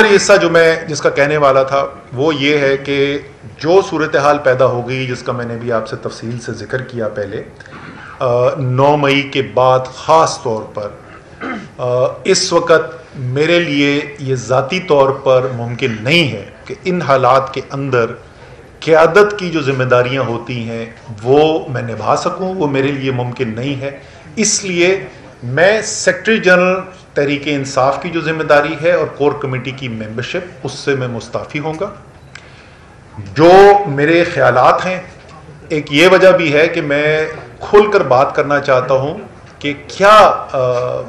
आखिरी हिस्सा जो मैं जिसका कहने वाला था, वो ये है कि जो सूरत हाल पैदा हो गई, जिसका मैंने भी आपसे तफसील से ज़िक्र किया पहले नौ मई के बाद ख़ास तौर पर इस वक्त मेरे लिए ये ज़ाती तौर पर मुमकिन नहीं है कि इन हालात के अंदर क़्यादत की जो जिम्मेदारियाँ होती हैं, वो मैं निभा सकूँ, वो मेरे लिए मुमकिन नहीं है। इसलिए मैं सेक्रेटरी जनरल तहरीक इंसाफ की जो ज़िम्मेदारी है और कोर कमेटी की मेंबरशिप उससे मैं मुस्ताफ़ी होऊँगा। जो मेरे ख्याल हैं एक ये वजह भी है कि मैं खुलकर बात करना चाहता हूँ कि क्या आ,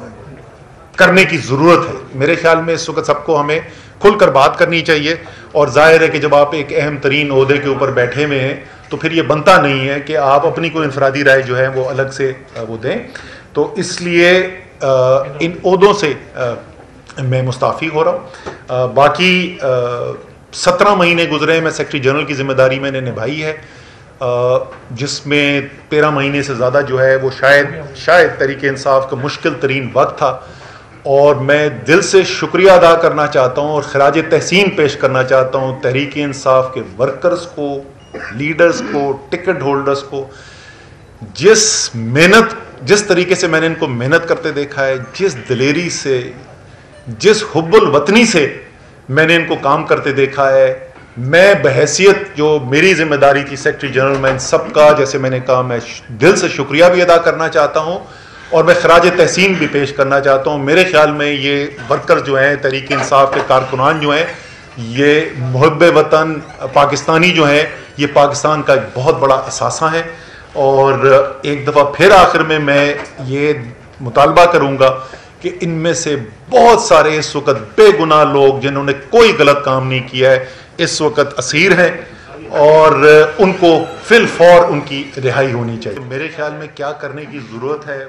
करने की ज़रूरत है। मेरे ख्याल में इस वक्त सबको हमें खुलकर बात करनी चाहिए और ज़ाहिर है कि जब आप एक अहम तरीन अहदे के ऊपर बैठे हुए हैं तो फिर ये बनता नहीं है कि आप अपनी कोई इनफरादी राय जो है वो अलग से वो दें। तो इसलिए इन अहदों से मैं मुस्ताफ़ी हो रहा हूँ। बाकी सत्रह महीने गुजरे हैं, मैं सेक्रेटरी जनरल की ज़िम्मेदारी मैंने निभाई है। जिसमें तेरह महीने से ज़्यादा जो है, वो शायद शायद तरीके इंसाफ का मुश्किल तरीन वक्त था। और मैं दिल से शुक्रिया अदा करना चाहता हूँ और खराज तहसीन पेश करना चाहता हूँ तहरीक इंसाफ के वर्कर्स को, लीडर्स को, टिकट होल्डर्स को। जिस मेहनत जिस तरीके से मैंने इनको मेहनत करते देखा है, जिस दिलेरी से, जिस हुब्बुल वतनी से मैंने इनको काम करते देखा है, मैं बहसीत जो मेरी ज़िम्मेदारी थी सेक्रेटरी जनरल मैं इन सबका जैसे मैंने कहा, मैं दिल से शुक्रिया भी अदा करना चाहता हूँ और मैं खराज तहसीन भी पेश करना चाहता हूँ। मेरे ख्याल में ये वर्कर जो हैं, तरीके इंसाफ के कारकुनान जो हैं, ये महब वतन पाकिस्तानी जो हैं, ये पाकिस्तान का एक बहुत बड़ा असासा है। और एक दफ़ा फिर आखिर में मैं ये मुतालबा करूँगा कि इनमें से बहुत सारे इस वक्त बेगुनाह लोग जिन्होंने कोई गलत काम नहीं किया है, इस वक्त असीर हैं और उनको फिल फौर उनकी रिहाई होनी चाहिए। मेरे ख्याल में क्या करने की ज़रूरत है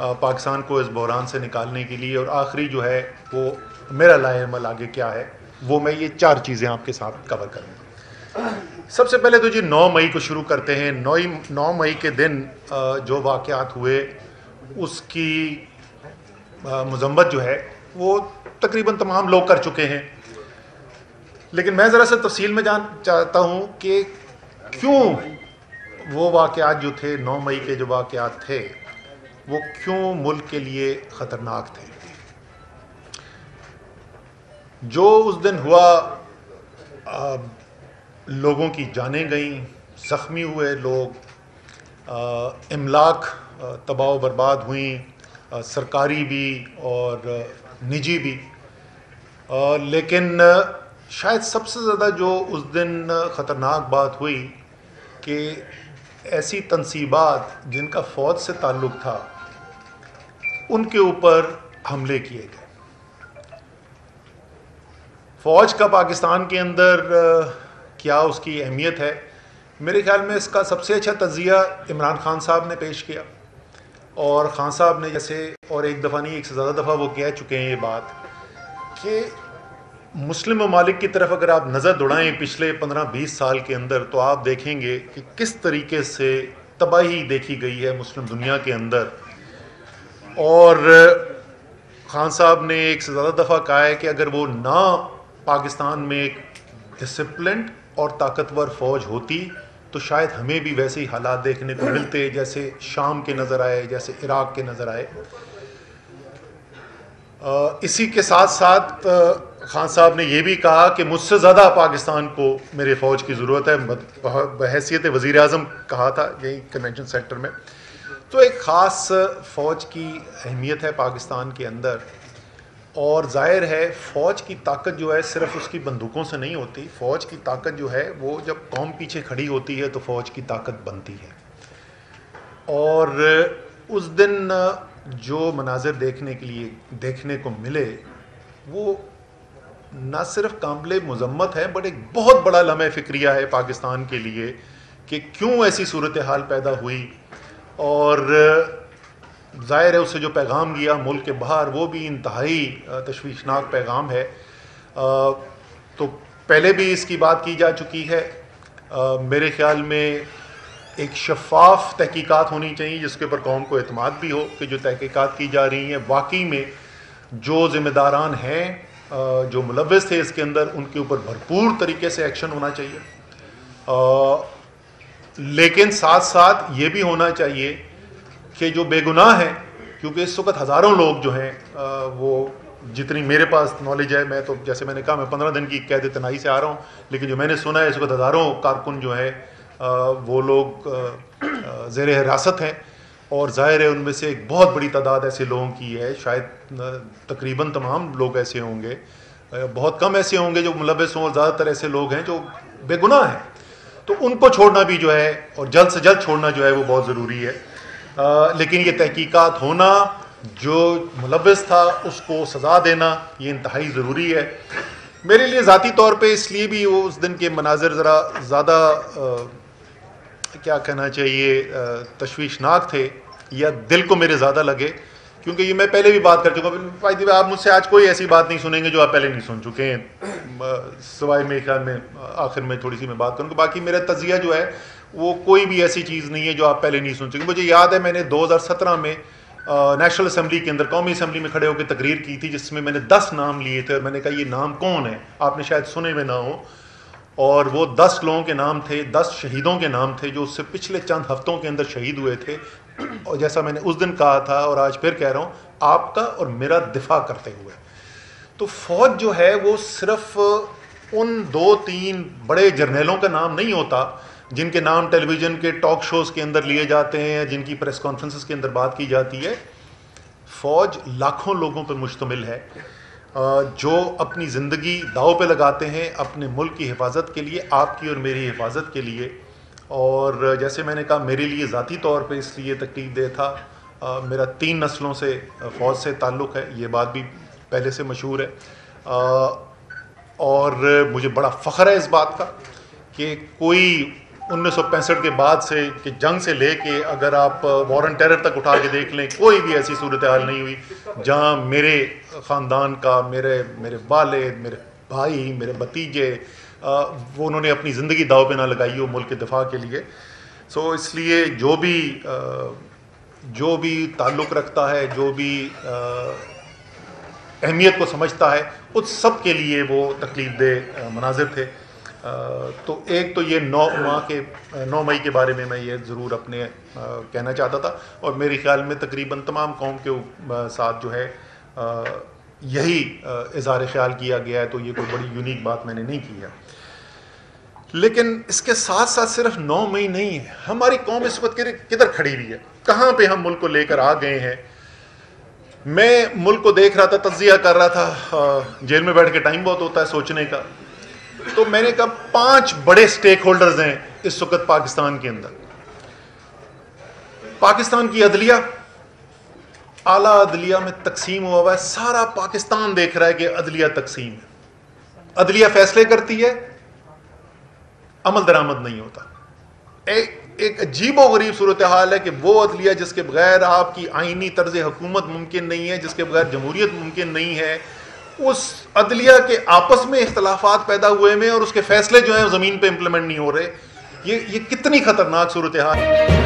पाकिस्तान को इस बहरान से निकालने के लिए? और आखिरी जो है, वो मेरा लाएमल आगे क्या है, वो मैं ये चार चीज़ें आपके साथ कवर करूँगा। सबसे पहले तो जी 9 मई को शुरू करते हैं। नौ नौ मई के दिन जो वाक़ात हुए, उसकी मजम्मत जो है, वो तकरीबन तमाम लोग कर चुके हैं। लेकिन मैं ज़रा सा तफसील में जान चाहता हूँ कि क्यों वो वाक़ात जो थे 9 मई के जो वाक़ात थे, वो क्यों मुल्क के लिए ख़तरनाक थे? जो उस दिन हुआ लोगों की जाने गई ज़ख्मी हुए लोग इमलाक तबाह बर्बाद हुई सरकारी भी और निजी भी। आ, लेकिन शायद सबसे ज़्यादा जो उस दिन ख़तरनाक बात हुई कि ऐसी तनसीबात जिनका फ़ौज से ताल्लुक़ था उनके ऊपर हमले किए गए। फ़ौज का पाकिस्तान के अंदर क्या उसकी अहमियत है? मेरे ख्याल में इसका सबसे अच्छा तजिया इमरान खान साहब ने पेश किया। और खान साहब ने जैसे और एक दफ़ा नहीं, एक से ज़्यादा दफ़ा वो कह चुके हैं ये बात कि मुस्लिम ममालिक की तरफ़ अगर आप नज़र दौड़ाएँ पिछले पंद्रह बीस साल के अंदर तो आप देखेंगे कि किस तरीके से तबाही देखी गई है मुस्लिम दुनिया के अंदर। और खान साहब ने एक से ज़्यादा दफ़ा कहा है कि अगर वो ना पाकिस्तान में एक डिसिप्लिन और ताकतवर फ़ौज होती तो शायद हमें भी वैसे ही हालात देखने को मिलते, जैसे शाम के नज़र आए, जैसे इराक के नज़र आए। इसी के साथ साथ खान साहब ने यह भी कहा कि मुझसे ज़्यादा पाकिस्तान को मेरे फ़ौज की ज़रूरत है। बहसीत वज़ी अजम कहा था, यही कन्वेंशन सेंटर में। तो एक ख़ास फ़ौज की अहमियत है पाकिस्तान के अंदर। और ज़ाहिर है, फ़ौज की ताकत जो है सिर्फ़ उसकी बंदूकों से नहीं होती। फ़ौज की ताकत जो है, वो जब कौम पीछे खड़ी होती है तो फ़ौज की ताकत बनती है। और उस दिन जो मनाजिर देखने के लिए, देखने को मिले, वो न सिर्फ़ कामले मजम्मत है, बट एक बहुत बड़ा लम्हा फ़िक्रिया है पाकिस्तान के लिए कि क्यों ऐसी सूरत हाल पैदा हुई। और ज़ाहिर है उससे जो पैगाम गया मुल्क के बाहर वो भी इंतहाई तशवीशनाक पैगाम है। तो पहले भी इसकी बात की जा चुकी है। मेरे ख्याल में एक शफाफ तहकीकात होनी चाहिए जिसके ऊपर कौम को अतमाद भी हो कि जो तहकीकात की जा रही हैं वाकई में जो ज़िम्मेदारान हैं जो मुलवस थे इसके अंदर उनके ऊपर भरपूर तरीके से एक्शन होना चाहिए। आ, लेकिन साथ साथ ये भी होना चाहिए कि जो बेगुनाह हैं, क्योंकि इस वक्त हज़ारों लोग जो हैं वो जितनी मेरे पास नॉलेज है, मैं तो जैसे मैंने कहा, मैं पंद्रह दिन की कैद तनाई से आ रहा हूँ, लेकिन जो मैंने सुना है, इस वक्त हज़ारों कारकुन जो है वो लोग जेर हिरासत हैं, और ज़ाहिर है उनमें से एक बहुत बड़ी तादाद ऐसे लोगों की है, शायद तकरीबन तमाम लोग ऐसे होंगे बहुत कम ऐसे होंगे जो मुलवस हों और ज़्यादातर ऐसे लोग हैं जो बेगुनाह हैं। तो उनको छोड़ना भी जो है, और जल्द से जल्द छोड़ना जो है, वो बहुत ज़रूरी है। आ, लेकिन ये तहकीकात होना जो मुलवस था उसको सज़ा देना ये इंतहाई ज़रूरी है। मेरे लिए ज़ाती तौर पे इसलिए भी वो उस दिन के मनाजिर ज़रा ज़्यादा क्या कहना चाहिए तशवीशनाक थे या दिल को मेरे ज़्यादा लगे क्योंकि ये मैं पहले भी बात कर चुका हूँ। आप मुझसे आज कोई ऐसी बात नहीं सुनेंगे जो आप पहले नहीं सुन चुके हैं। सवाई मेरे ख्याल में आखिर में थोड़ी सी मैं बात करूँगा बाकी मेरा तजिया जो है वो कोई भी ऐसी चीज़ नहीं है जो आप पहले नहीं सुन चुके मुझे याद है, मैंने 2017 में नेशनल असम्बली के अंदर, कौमी असम्बली में खड़े होकर तकरीर की थी, जिसमें मैंने दस नाम लिए थे और मैंने कहा, ये नाम कौन है? आपने शायद सुने में ना हो। और वो दस लोगों के नाम थे, दस शहीदों के नाम थे, जो उससे पिछले चंद हफ्तों के अंदर शहीद हुए थे। और जैसा मैंने उस दिन कहा था, और आज फिर कह रहा हूँ, आपका और मेरा दिफा करते हुए। तो फौज जो है, वो सिर्फ़ उन दो तीन बड़े जर्नलों का नाम नहीं होता जिनके नाम टेलीविज़न के टॉक शोज़ के अंदर लिए जाते हैं या जिनकी प्रेस कॉन्फ्रेंसेस के अंदर बात की जाती है फ़ौज लाखों लोगों पर मुश्तमिल है। जो अपनी ज़िंदगी दाव पे लगाते हैं अपने मुल्क की हिफाजत के लिए आपकी और मेरी हिफाजत के लिए। और जैसे मैंने कहा मेरे लिए ज़ाती तौर पे इसलिए तकलीफ़ दे था। आ, मेरा तीन नस्लों से फ़ौज से ताल्लुक़ है ये बात भी पहले से मशहूर है। आ, और मुझे बड़ा फ़ख्र है इस बात का कि कोई उन्नीस सौ पैंसठ के बाद से, कि जंग से लेके अगर आप वॉरन टेरर तक उठा के देख लें, कोई भी ऐसी सूरत हाल नहीं हुई, जहाँ मेरे ख़ानदान का, मेरे मेरे वाले मेरे भाई, मेरे भतीजे वो उन्होंने अपनी ज़िंदगी दाव पे ना लगाई हो मुल्क के दिफा के लिए। सो, इसलिए जो भी जो भी ताल्लुक़ रखता है, जो भी अहमियत को समझता है, उस सब के लिए वो तकलीफ़ दे मनाजिर थे। तो एक तो ये नौ माह के, नौ मई के बारे में मैं ये ज़रूर अपने कहना चाहता था और मेरे ख्याल में तकरीबन तमाम कौम के साथ जो है यही इजहार ख्याल किया गया है तो ये कोई बड़ी यूनिक बात मैंने नहीं की है। लेकिन इसके साथ साथ सिर्फ़ नौ मई नहीं है हमारी कौम इस वक्त किधर खड़ी हुई है? कहाँ पे हम मुल्क को लेकर आ गए हैं? मैं मुल्क को देख रहा था, तजिया कर रहा था जेल में बैठ के टाइम बहुत होता है सोचने का। तो मैंने कहा, पाँच बड़े स्टेक होल्डर्स हैं इस वक्त पाकिस्तान के अंदर। पाकिस्तान की अदलिया, आला अदलिया में तकसीम हुआ हुआ है, सारा पाकिस्तान देख रहा है कि अदलिया तकसीम है। अदलिया फैसले करती है, अमल दरामद नहीं होता। एक एक अजीबो गरीब सूरत हाल है कि वो अदलिया जिसके बगैर आपकी आइनी तर्ज हुकूमत मुमकिन नहीं है, जिसके बगैर जमहूरियत मुमकिन नहीं है उस अदलिया के आपस में इख्तलाफात पैदा हुए में और उसके फैसले जो है ज़मीन पे इम्प्लीमेंट नहीं हो रहे। ये ये कितनी खतरनाक सूरत हाल